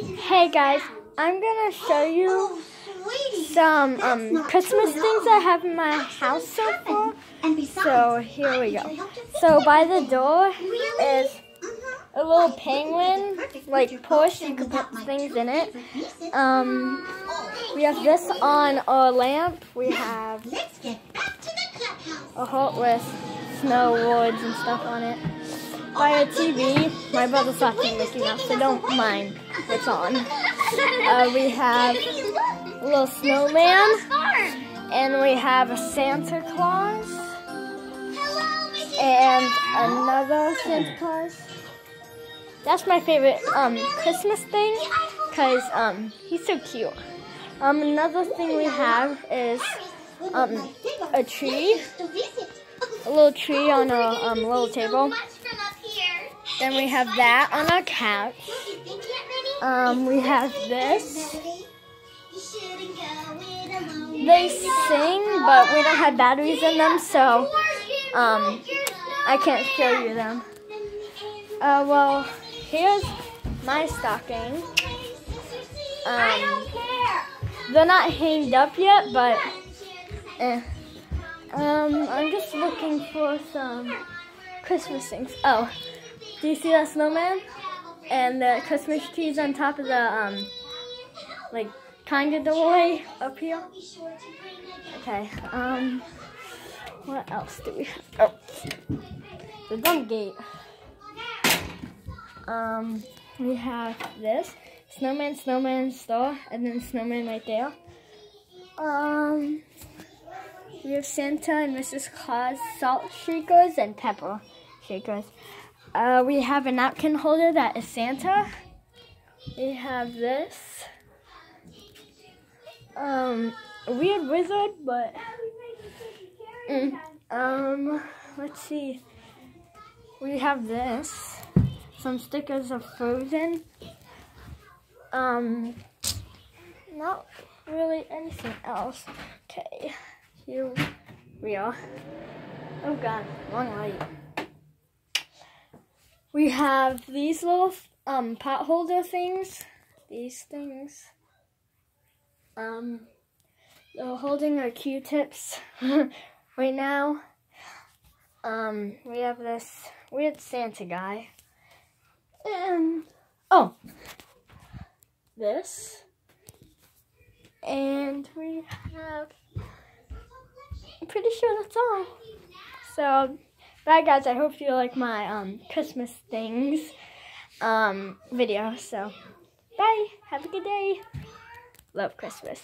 Hey guys, I'm gonna show you some um, Christmas things I have in my house so far. So here we go. So by the door is a little penguin, like push. You can put things in it. Um, we have this on a lamp. We have a hut with snow woods and stuff on it. By a TV, my brother's watching Mickey Mouse, so don't mind what's on. Uh, we have a little snowman, and we have a Santa Claus, and another Santa Claus. That's my favorite um, Christmas thing, because um, he's so cute. Um, another thing we have is um, a tree, a little tree on a um, little table. Then we have that on our couch. Um, we have this. They sing, but we don't have batteries in them, so um, I can't show you them. Uh, well, here's my stocking. Um, they're not hanged up yet, but eh. Um, I'm just looking for some Christmas things. Oh, do you see that snowman? And the Christmas trees on top of the, um, like, kind of the way up here. Okay, um, what else do we have? Oh, the dump gate. Um, we have this. Snowman, snowman, store, and then snowman right there. Um, we have Santa and Mrs. Claus salt shakers and pepper shakers. Uh, we have a napkin holder that is Santa. We have this. Um, weird wizard, but mm, um, let's see. We have this. Some stickers of Frozen. Um, not really anything else. Okay, here we are. Oh god, wrong light. We have these little um, pot holder things. These things. Um, they're holding our Q-tips right now. Um, we have this weird Santa guy. And, oh, this. And we have, I'm pretty sure that's all. So, bye guys, I hope you like my um, Christmas things um, video. So, bye, have a good day. Love Christmas.